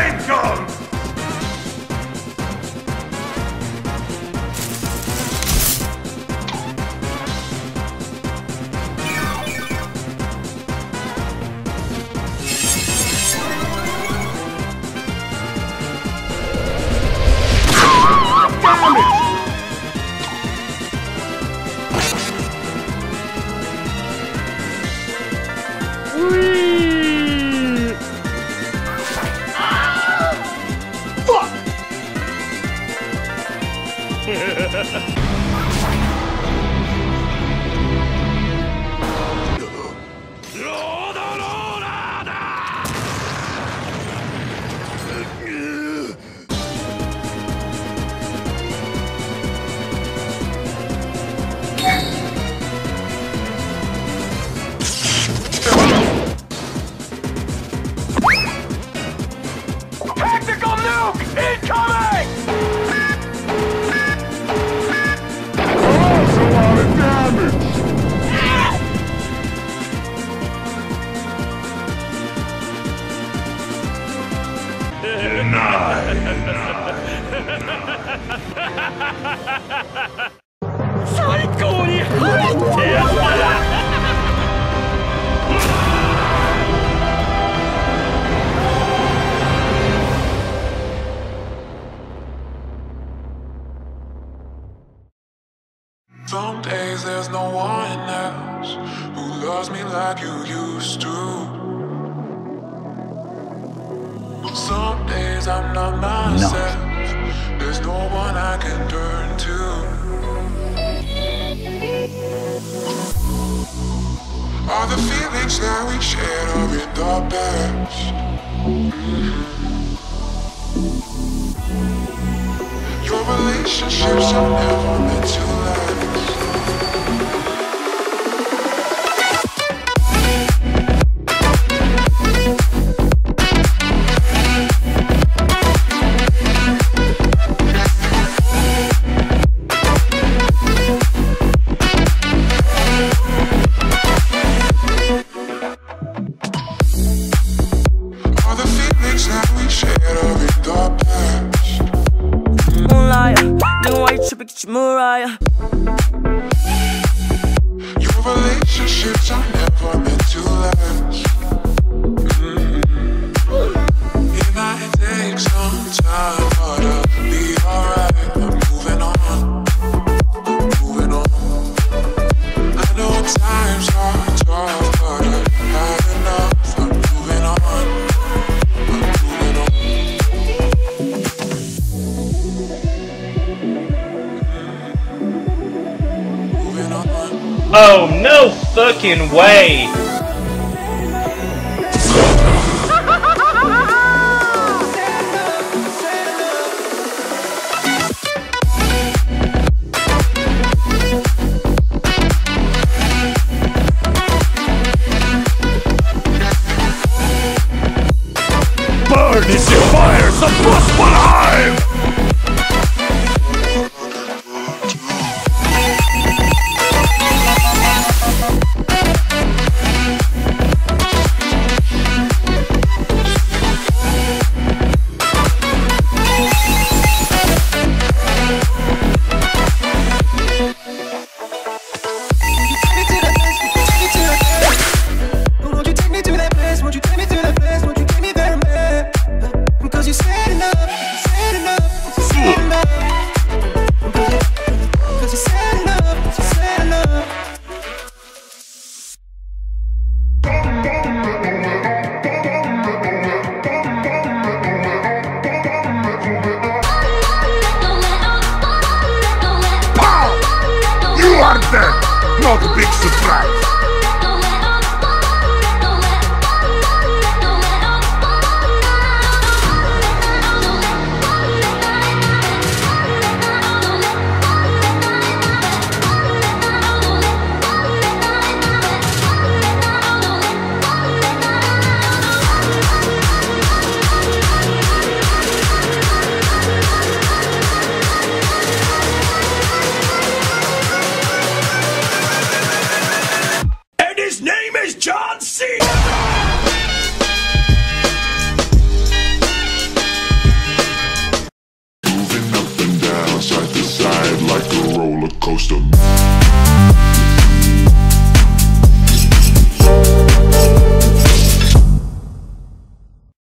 angels! Tactical Música Denied. 最高に入ってやった Some days there's no one else who loves me like you used to. Some days I'm not myself. There's no one I can turn to. All the feelings that we shared are in the past. Your relationships are never your Mariah. Oh, no fucking way! Burn in the fires of Not a big surprise! His name is John C. Moving up and down, side to side like a roller coaster.